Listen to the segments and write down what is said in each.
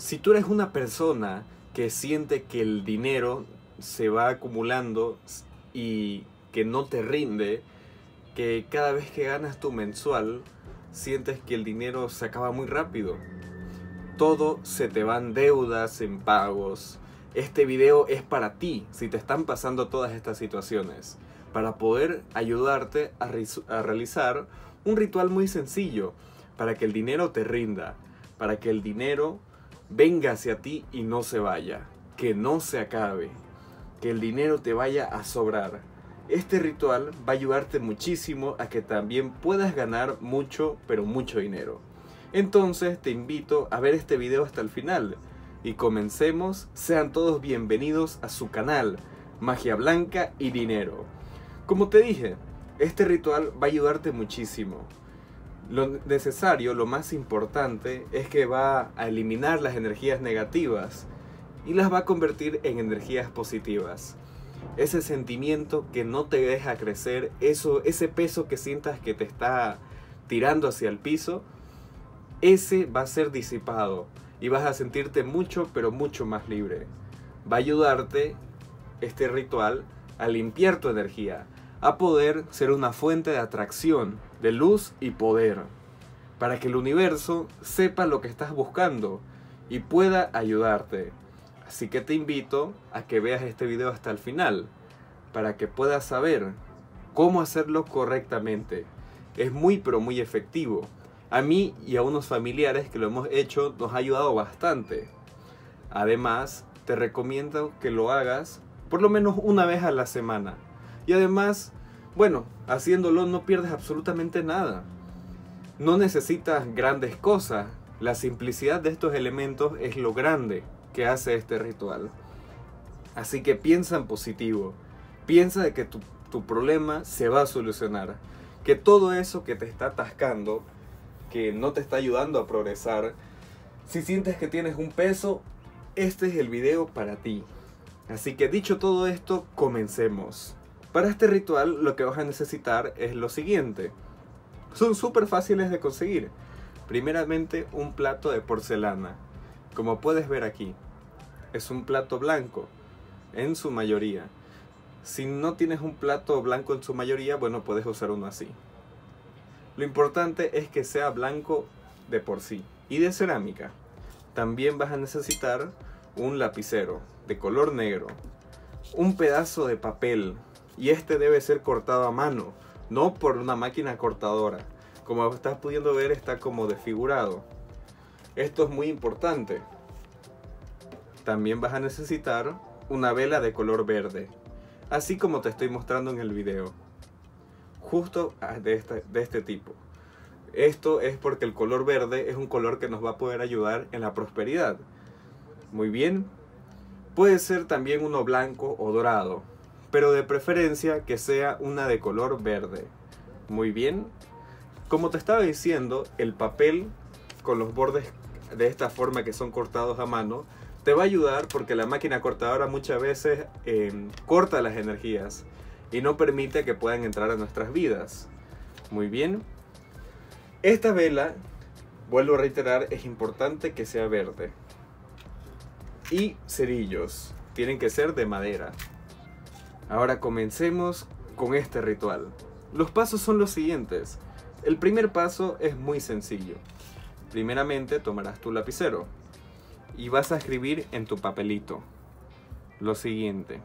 Si tú eres una persona que siente que el dinero se va acumulando y que no te rinde, que cada vez que ganas tu mensual sientes que el dinero se acaba muy rápido. Todo se te van deudas, en pagos. Este video es para ti si te están pasando todas estas situaciones, para poder ayudarte a, a realizar un ritual muy sencillo, para que el dinero te rinda, para que el dinero venga hacia ti y no se vaya, que no se acabe, que el dinero te vaya a sobrar. Este ritual va a ayudarte muchísimo a que también puedas ganar mucho, pero mucho dinero. Entonces te invito a ver este video hasta el final y comencemos. Sean todos bienvenidos a su canal, Magia Blanca y Dinero. Como te dije, este ritual va a ayudarte muchísimo. Lo necesario, lo más importante, es que va a eliminar las energías negativas y las va a convertir en energías positivas. Ese sentimiento que no te deja crecer, eso, ese peso que sientas que te está tirando hacia el piso, ese va a ser disipado y vas a sentirte mucho, pero mucho más libre. Va a ayudarte este ritual a limpiar tu energía, a poder ser una fuente de atracción, de luz y poder, para que el universo sepa lo que estás buscando y pueda ayudarte. Así que te invito a que veas este video hasta el final, para que puedas saber cómo hacerlo correctamente. Es muy pero muy efectivo. A mí y a unos familiares que lo hemos hecho nos ha ayudado bastante. Además, te recomiendo que lo hagas por lo menos una vez a la semana y además, bueno, haciéndolo no pierdes absolutamente nada. No necesitas grandes cosas. La simplicidad de estos elementos es lo grande que hace este ritual. Así que piensa en positivo. Piensa de que tu, tu problema se va a solucionar. Que todo eso que te está atascando, que no te está ayudando a progresar, si sientes que tienes un peso, este es el video para ti. Así que dicho todo esto, comencemos. Para este ritual lo que vas a necesitar es lo siguiente. Son súper fáciles de conseguir. Primeramente un plato de porcelana. Como puedes ver aquí, es un plato blanco en su mayoría. Si no tienes un plato blanco en su mayoría, bueno, puedes usar uno así. Lo importante es que sea blanco de por sí y de cerámica. También vas a necesitar un lapicero de color negro, un pedazo de papel y este debe ser cortado a mano, no por una máquina cortadora. Como estás pudiendo ver está como desfigurado. Esto es muy importante. También vas a necesitar una vela de color verde, así como te estoy mostrando en el video. Justo de este, de este tipo. Esto es porque el color verde es un color que nos va a poder ayudar en la prosperidad. Muy bien. Puede ser también uno blanco o dorado, pero de preferencia que sea una de color verde. Muy bien. Como te estaba diciendo, el papel con los bordes de esta forma que son cortados a mano te va a ayudar porque la máquina cortadora muchas veces eh, corta las energías y no permite que puedan entrar a nuestras vidas. Muy bien. Esta vela, vuelvo a reiterar, es importante que sea verde. Y cerillos, tienen que ser de madera. Ahora comencemos con este ritual. Los pasos son los siguientes. El primer paso es muy sencillo. Primeramente tomarás tu lapicero y vas a escribir en tu papelito lo siguiente.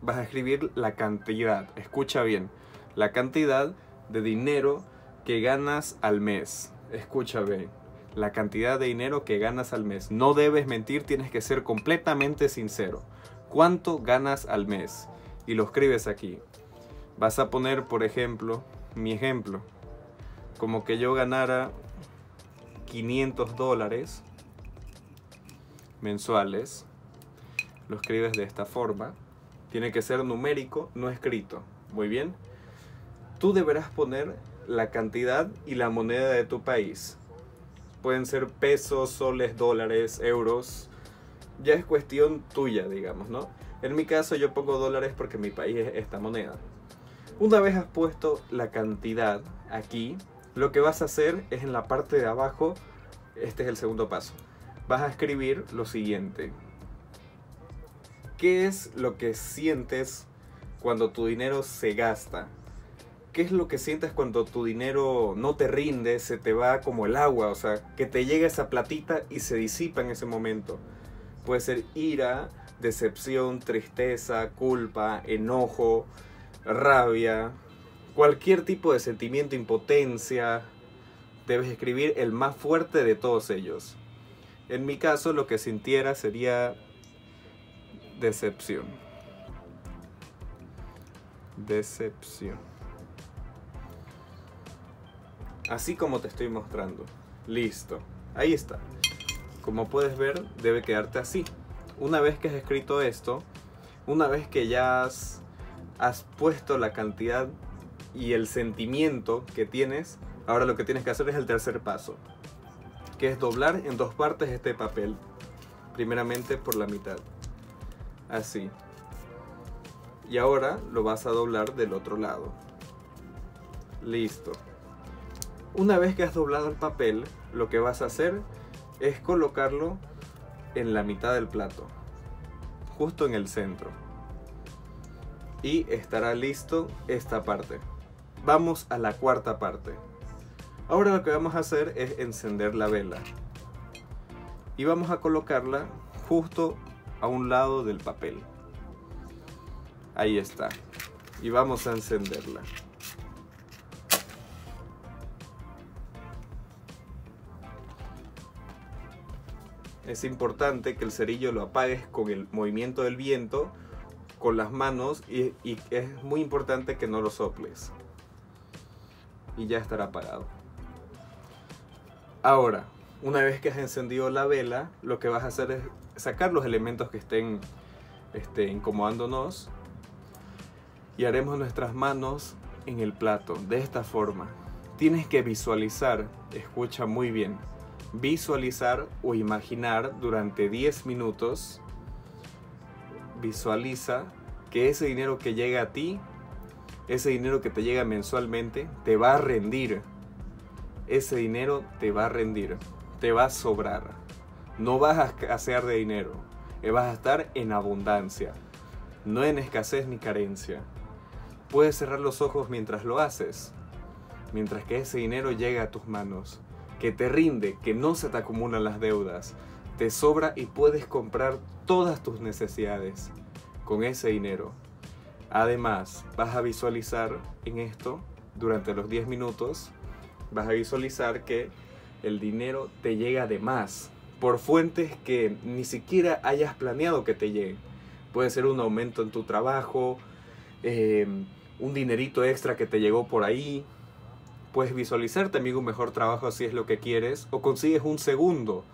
Vas a escribir la cantidad, escucha bien, la cantidad de dinero que ganas al mes. Escucha bien, la cantidad de dinero que ganas al mes. No debes mentir, tienes que ser completamente sincero cuánto ganas al mes y lo escribes aquí. Vas a poner, por ejemplo, mi ejemplo, como que yo ganara 500 dólares mensuales. Lo escribes de esta forma. Tiene que ser numérico, no escrito. Muy bien. Tú deberás poner la cantidad y la moneda de tu país. Pueden ser pesos, soles, dólares, euros, ya es cuestión tuya, digamos, ¿no? En mi caso yo pongo dólares porque mi país es esta moneda. Una vez has puesto la cantidad aquí, lo que vas a hacer es en la parte de abajo, este es el segundo paso, vas a escribir lo siguiente. ¿Qué es lo que sientes cuando tu dinero se gasta? ¿Qué es lo que sientes cuando tu dinero no te rinde, se te va como el agua? O sea, que te llega esa platita y se disipa en ese momento. Puede ser ira, decepción, tristeza, culpa, enojo, rabia, cualquier tipo de sentimiento, impotencia. Debes escribir el más fuerte de todos ellos. En mi caso, lo que sintiera sería decepción. Decepción. Así como te estoy mostrando. Listo. Ahí está. Como puedes ver, debe quedarte así. Una vez que has escrito esto, una vez que ya has, has puesto la cantidad y el sentimiento que tienes, ahora lo que tienes que hacer es el tercer paso, que es doblar en dos partes este papel. Primeramente por la mitad así. Y ahora lo vas a doblar del otro lado. Listo. Una vez que has doblado el papel, lo que vas a hacer es colocarlo en la mitad del plato, justo en el centro. Y estará listo esta parte. Vamos a la cuarta parte. Ahora lo que vamos a hacer es encender la vela. Y vamos a colocarla justo a un lado del papel. Ahí está. Y vamos a encenderla. Es importante que el cerillo lo apagues con el movimiento del viento, con las manos y, es muy importante que no lo soples. Y ya estará apagado. Ahora, una vez que has encendido la vela, lo que vas a hacer es sacar los elementos que estén este, incomodándonos y haremos nuestras manos en el plato de esta forma. Tienes que visualizar, escucha muy bien, visualizar o imaginar durante 10 minutos, visualiza que ese dinero que llega a ti, ese dinero que te llega mensualmente, te va a rendir. Ese dinero te va a rendir, te va a sobrar no vas a escasear de dinero, eh, vas a estar en abundancia, no en escasez ni carencia. Puedes cerrar los ojos mientras lo haces, mientras que ese dinero llega a tus manos, que te rinde, que no se te acumulan las deudas, te sobra y puedes comprar todas tus necesidades con ese dinero. Además, vas a visualizar en esto, durante los 10 minutos, vas a visualizar que el dinero te llega de más, por fuentes que ni siquiera hayas planeado que te lleguen. Puede ser un aumento en tu trabajo, em, un dinerito extra que te llegó por ahí. Puedes visualizar también un mejor trabajo si es lo que quieres, o consigues un segundo,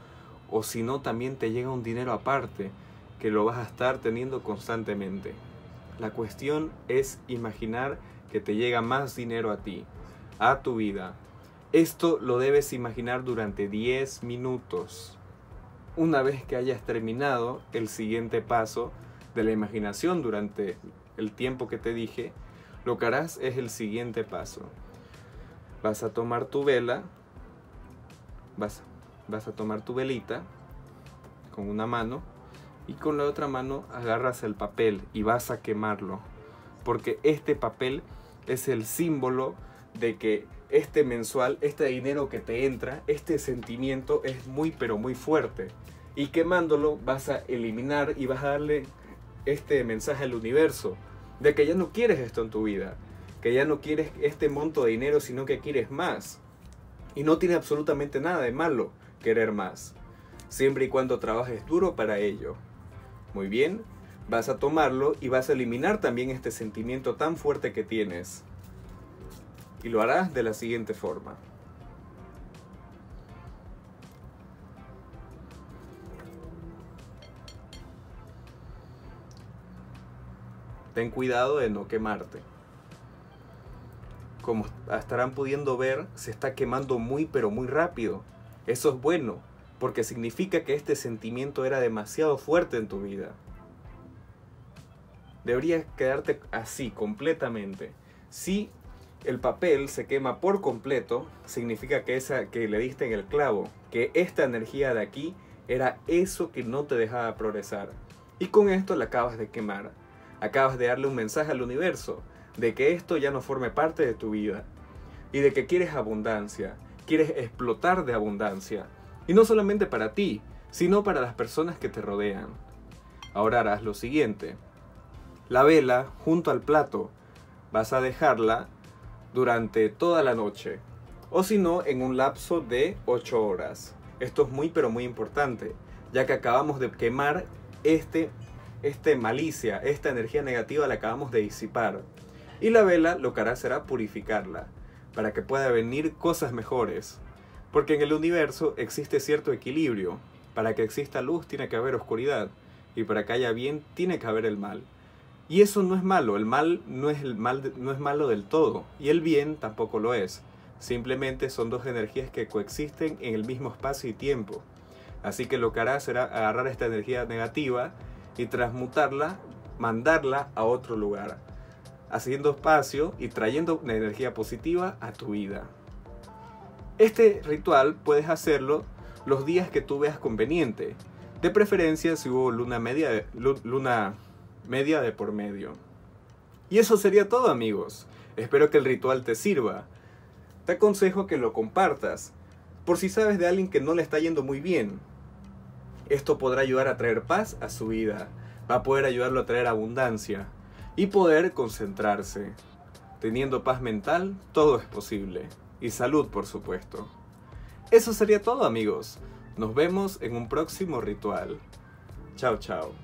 o si no, también te llega un dinero aparte que lo vas a estar teniendo constantemente. La cuestión es imaginar que te llega más dinero a ti, a tu vida. Esto lo debes imaginar durante 10 minutos. Una vez que hayas terminado el siguiente paso de la imaginación durante el tiempo que te dije, lo que harás es el siguiente paso. Vas a tomar tu vela, vas, vas a tomar tu velita con una mano y con la otra mano agarras el papel y vas a quemarlo. Porque este papel es el símbolo de que este mensual, este dinero que te entra, este sentimiento es muy pero muy fuerte. Y quemándolo vas a eliminar y vas a darle este mensaje al universo de que ya no quieres esto en tu vida, que ya no quieres este monto de dinero, sino que quieres más. Y no tiene absolutamente nada de malo querer más, siempre y cuando trabajes duro para ello. Muy bien, vas a tomarlo y vas a eliminar también este sentimiento tan fuerte que tienes y lo harás de la siguiente forma. Ten cuidado de no quemarte. Como estarán pudiendo ver, se está quemando muy pero muy rápido. Eso es bueno, porque significa que este sentimiento era demasiado fuerte en tu vida. Deberías quedarte así, completamente. Si el papel se quema por completo, significa que, esa, que le diste en el clavo, que esta energía de aquí era eso que no te dejaba progresar. Y con esto la acabas de quemar. Acabas de darle un mensaje al universo de que esto ya no forme parte de tu vida. Y de que quieres abundancia, quieres explotar de abundancia. Y no solamente para ti, sino para las personas que te rodean. Ahora harás lo siguiente. La vela junto al plato vas a dejarla durante toda la noche. O si no, en un lapso de 8 horas. Esto es muy pero muy importante, ya que acabamos de quemar este, este malicia, esta energía negativa la acabamos de disipar. Y la vela lo que hará será purificarla, para que pueda venir cosas mejores. Porque en el universo existe cierto equilibrio. Para que exista luz tiene que haber oscuridad. Y para que haya bien tiene que haber el mal. Y eso no es malo, el mal no es, el mal, no es malo del todo. Y el bien tampoco lo es. Simplemente son dos energías que coexisten en el mismo espacio y tiempo. Así que lo que hará será agarrar esta energía negativa y transmutarla, mandarla a otro lugar, haciendo espacio y trayendo una energía positiva a tu vida. Este ritual puedes hacerlo los días que tú veas conveniente, de preferencia si hubo luna media, luna media de por medio. Y eso sería todo amigos. Espero que el ritual te sirva te aconsejo que lo compartas, por si sabes de alguien que no le está yendo muy bien. Esto podrá ayudar a traer paz a su vida, va a poder ayudarlo a traer abundancia y poder concentrarse. Teniendo paz mental, todo es posible. Y salud, por supuesto. Eso sería todo amigos. Nos vemos en un próximo ritual. Chao, chao.